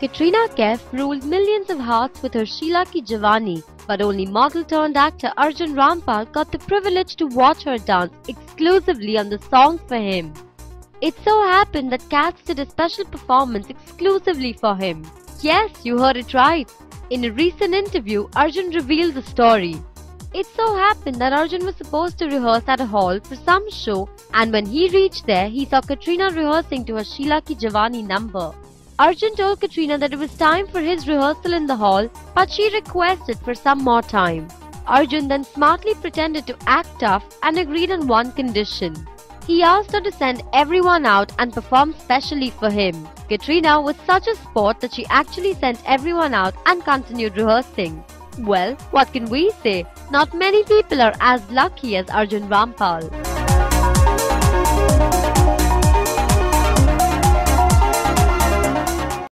Katrina Kaif ruled millions of hearts with her Sheila Ki Jawani, but only model turned actor Arjun Rampal got the privilege to watch her dance exclusively on the song for him. It so happened that Cats did a special performance exclusively for him. Yes, you heard it right. In a recent interview, Arjun revealed the story. It so happened that Arjun was supposed to rehearse at a hall for some show and when he reached there, he saw Katrina rehearsing to her Sheila Ki Jawani number. Arjun told Katrina that it was time for his rehearsal in the hall, but she requested for some more time. Arjun then smartly pretended to act tough and agreed on one condition. He asked her to send everyone out and perform specially for him. Katrina was such a sport that she actually sent everyone out and continued rehearsing. Well, what can we say? Not many people are as lucky as Arjun Rampal.